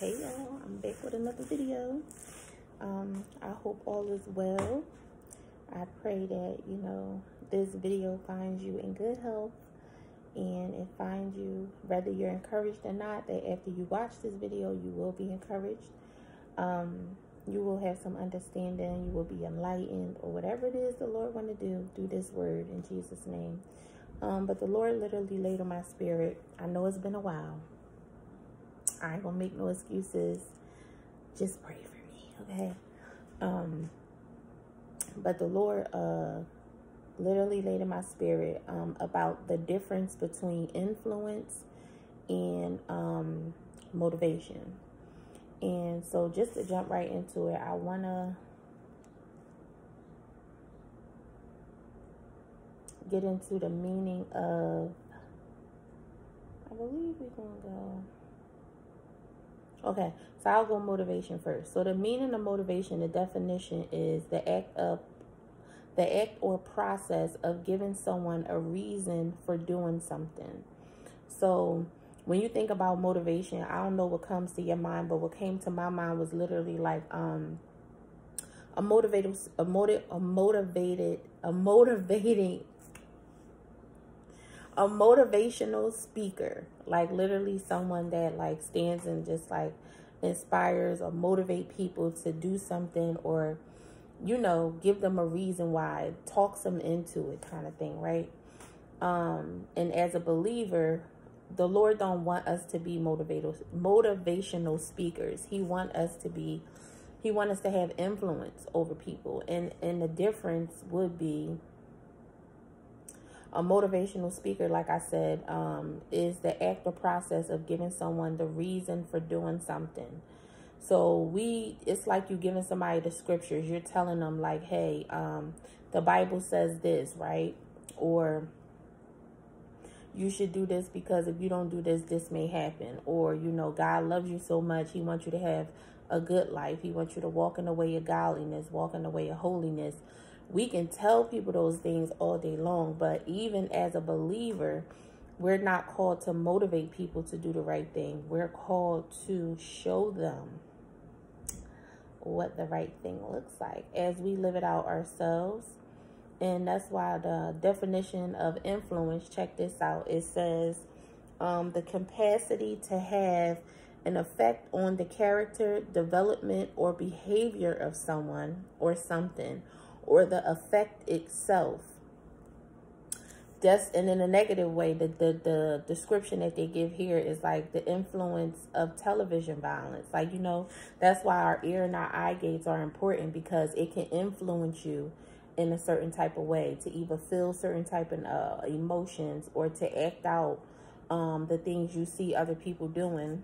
hey y'all. I'm back with another video. Um i hope all is well. I pray that you know this video finds you in good health and it finds you whether you're encouraged or not that after you watch this video you will be encouraged. Um you will have some understanding. You will be enlightened or whatever it is the lord want to do through this word in jesus name. Um but the lord literally laid on my spirit. I know it's been a while I ain't gonna make no excuses. Just pray for me, okay? Um, but the Lord uh literally laid in my spirit um about the difference between influence and um motivation. And so just to jump right into it, I wanna get into the meaning of I believe we're gonna go Okay, so I'll go motivation first. So the meaning of motivation, the definition is the act of the act or process of giving someone a reason for doing something. So when you think about motivation, I don't know what comes to your mind, but what came to my mind was literally like um a motivated a motive a motivated a motivating a motivational speaker like literally someone that like stands and just like inspires or motivate people to do something or you know give them a reason why talks them into it kind of thing right? Um and as a believer the lord don't want us to be motivational motivational speakers. He want us to be he want us to have influence over people. And and the difference would be a motivational speaker, like I said, um, is the act or process of giving someone the reason for doing something. So we, it's like you giving somebody the scriptures. You're telling them like, hey, um, the Bible says this, right? Or you should do this because if you don't do this, this may happen. Or, you know, God loves you so much. He wants you to have a good life. He wants you to walk in the way of godliness, walk in the way of holiness we can tell people those things all day long, but even as a believer, we're not called to motivate people to do the right thing. We're called to show them what the right thing looks like as we live it out ourselves. And that's why the definition of influence, check this out, it says um, the capacity to have an effect on the character, development, or behavior of someone or something or the effect itself. Just and in a negative way, the, the, the description that they give here is like the influence of television violence. Like, you know, that's why our ear and our eye gates are important because it can influence you in a certain type of way to either feel certain type of uh, emotions or to act out um, the things you see other people doing.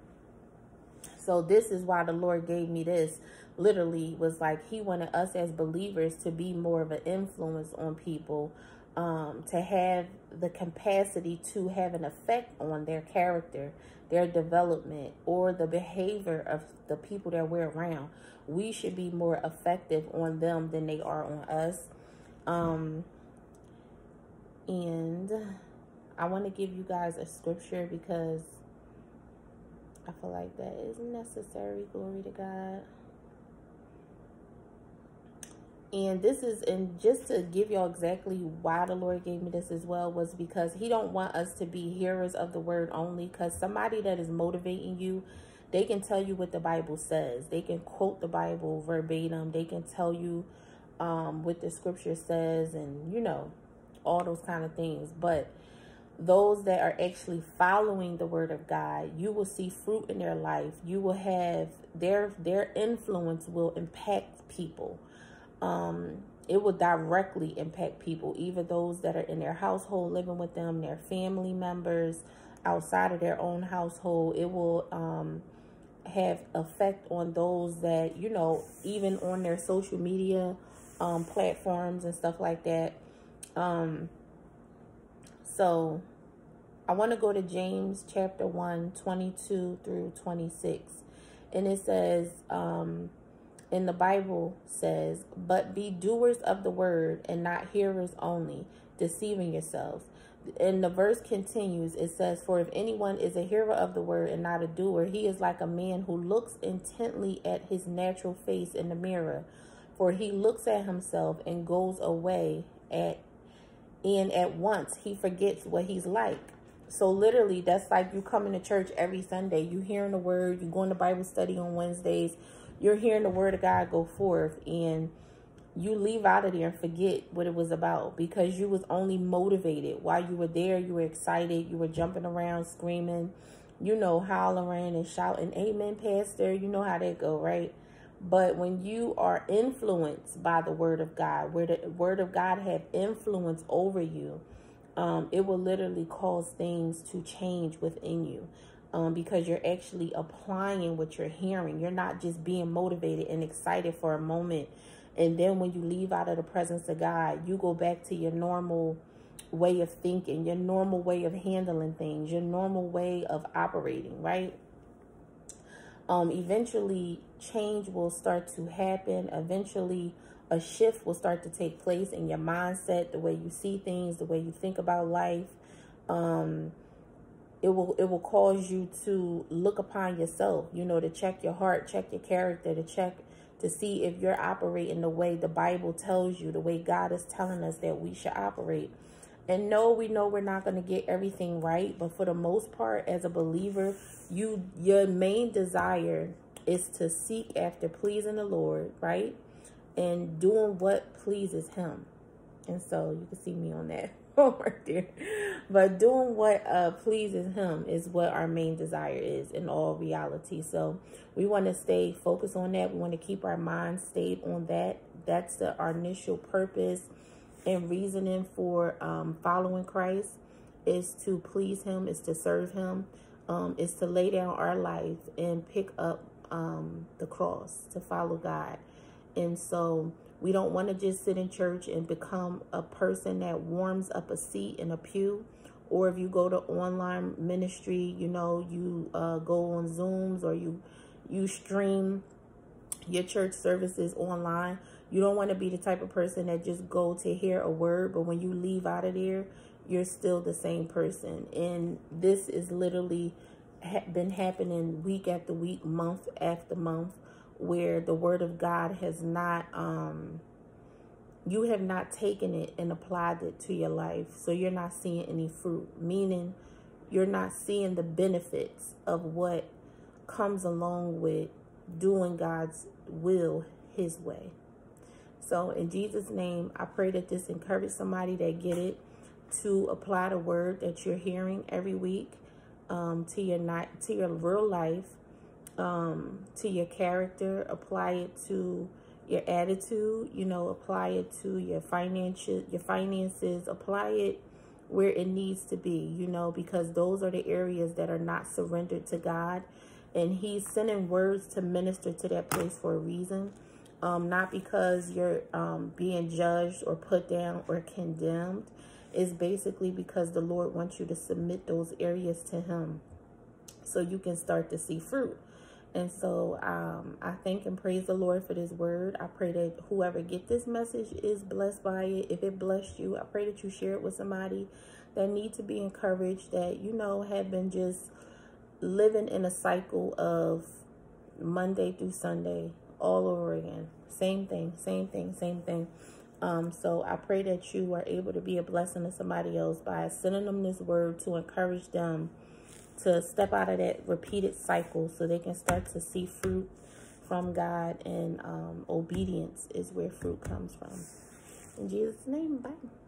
So this is why the Lord gave me this. Literally was like he wanted us as believers to be more of an influence on people um, to have the capacity to have an effect on their character their development or the behavior of the people that we're around. We should be more effective on them than they are on us. Um, and i want to give you guys a scripture because i feel like that is necessary. Glory to god. And this is and just to give y'all exactly why the lord gave me this as well was because he don't want us to be hearers of the word only because somebody that is motivating you they can tell you what the bible says. They can quote the bible verbatim. They can tell you um, what the scripture says and you know all those kind of things. But those that are actually following the word of god you will see fruit in their life you will have their their influence will impact people um, it will directly impact people, even those that are in their household living with them, their family members, outside of their own household. It will um, have effect on those that, you know, even on their social media um, platforms and stuff like that. Um, so I want to go to James chapter 1, 22 through 26. And it says, um, in the Bible says, But be doers of the word and not hearers only, deceiving yourselves. and the verse continues. It says, For if anyone is a hearer of the word and not a doer, he is like a man who looks intently at his natural face in the mirror. For he looks at himself and goes away at and at once he forgets what he's like. So literally, that's like you coming to church every Sunday. You hearing the word. You going to Bible study on Wednesdays. You're hearing the word of God go forth, and you leave out of there and forget what it was about because you was only motivated while you were there. You were excited. You were jumping around, screaming, you know, hollering and shouting, "Amen, Pastor." You know how that go, right? But when you are influenced by the word of God, where the word of God have influence over you, um, it will literally cause things to change within you. Um, because you're actually applying what you're hearing. You're not just being motivated and excited for a moment. And then when you leave out of the presence of God, you go back to your normal way of thinking, your normal way of handling things, your normal way of operating, right? Um, eventually, change will start to happen. Eventually, a shift will start to take place in your mindset, the way you see things, the way you think about life. Um, it will it will cause you to look upon yourself, you know, to check your heart, check your character, to check to see if you're operating the way the Bible tells you, the way God is telling us that we should operate. And no, we know we're not going to get everything right, but for the most part, as a believer, you your main desire is to seek after pleasing the Lord, right? And doing what pleases him. And so you can see me on that right there. But doing what uh, pleases him is what our main desire is in all reality. So we want to stay focused on that. We want to keep our mind stayed on that. That's the, our initial purpose and reasoning for um, following Christ is to please him, is to serve him, um, is to lay down our life and pick up um, the cross to follow God. And so we don't want to just sit in church and become a person that warms up a seat in a pew. Or if you go to online ministry, you know, you uh, go on Zooms or you you stream your church services online. You don't want to be the type of person that just go to hear a word, but when you leave out of there, you're still the same person. And this is literally ha been happening week after week, month after month, where the word of God has not, um, you have not taken it and applied it to your life. So you're not seeing any fruit, meaning you're not seeing the benefits of what comes along with doing God's will his way. So in Jesus' name, I pray that this encourage somebody that get it to apply the word that you're hearing every week um, to your not to your real life, um, to your character. Apply it to your attitude. You know, apply it to your financial your finances. Apply it where it needs to be. You know, because those are the areas that are not surrendered to God, and He's sending words to minister to that place for a reason. Um, not because you're um, being judged or put down or condemned is basically because the Lord wants you to submit those areas to him so you can start to see fruit. And so um, I thank and praise the Lord for this word. I pray that whoever get this message is blessed by it. If it blessed you, I pray that you share it with somebody that need to be encouraged, that, you know, have been just living in a cycle of Monday through Sunday all over again. Same thing, same thing, same thing. Um, so I pray that you are able to be a blessing to somebody else by sending them this word to encourage them to step out of that repeated cycle so they can start to see fruit from God and um, obedience is where fruit comes from. In Jesus' name, bye.